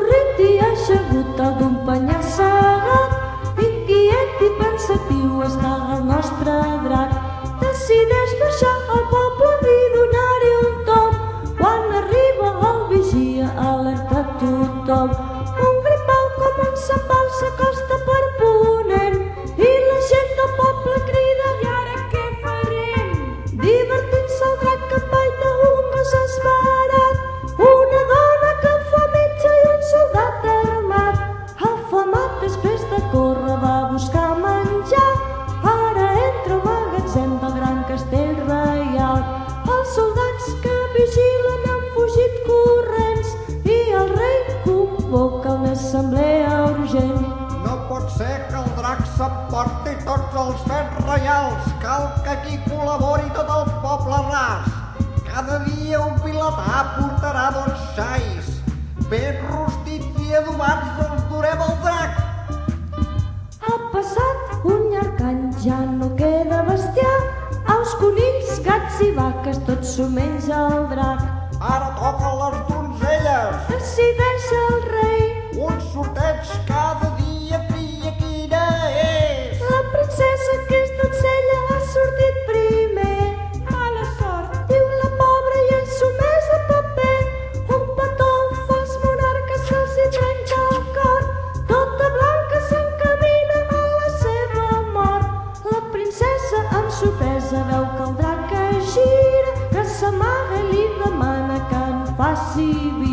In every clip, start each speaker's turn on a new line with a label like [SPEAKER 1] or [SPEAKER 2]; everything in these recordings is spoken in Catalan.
[SPEAKER 1] corrent i aixegut algun penya-segat, inquiet i pensatiu està el nostre convoca una assemblea urgent.
[SPEAKER 2] No pot ser que el drac s'emporti tots els fets reials. Cal que aquí col·labori tot el poble ras. Cada dia un vilatà portarà dos xais. Ben rostits i adobats els durem al drac.
[SPEAKER 1] Ha passat un llarg any, ja no queda bestiar. Aus, conills, gats i vaques, tot s'ho menja el drac.
[SPEAKER 2] Ara toquen les donzelles.
[SPEAKER 1] Decideix el rei,
[SPEAKER 2] Un sorteig cada dia tria quina és.
[SPEAKER 1] la princesa que és dotzella ha sortit primer. Mala sort, diu la pobra i ell sumés a paper. Un petó fals monarca se'ls hi trenca el cor. Tota blanca s'encamina a la seva mort. La princesa amb sorpresa veu que el drac es gira, que s'amaga i li demana que en faci via.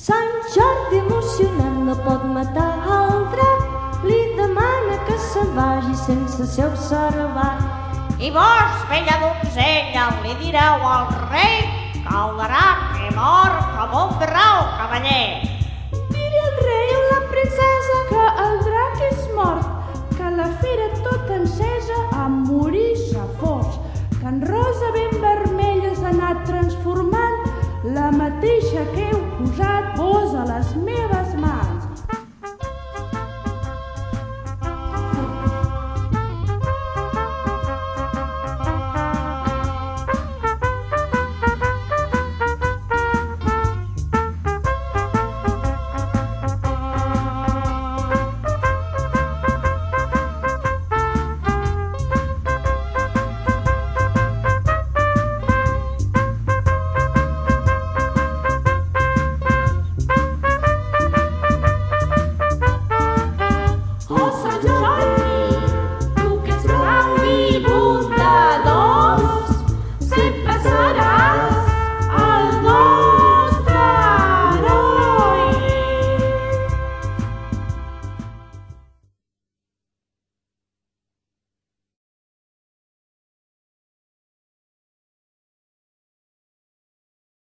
[SPEAKER 3] Sant Jordi
[SPEAKER 1] emocionat no pot matar el drac. Li demana que se'n vagi sense ser observat.
[SPEAKER 3] I vos, vella donzella, li direu al rei que el drac he mort com un brau, cavaller.
[SPEAKER 4] la mateixa que heu posat vos a les meves mans. parar.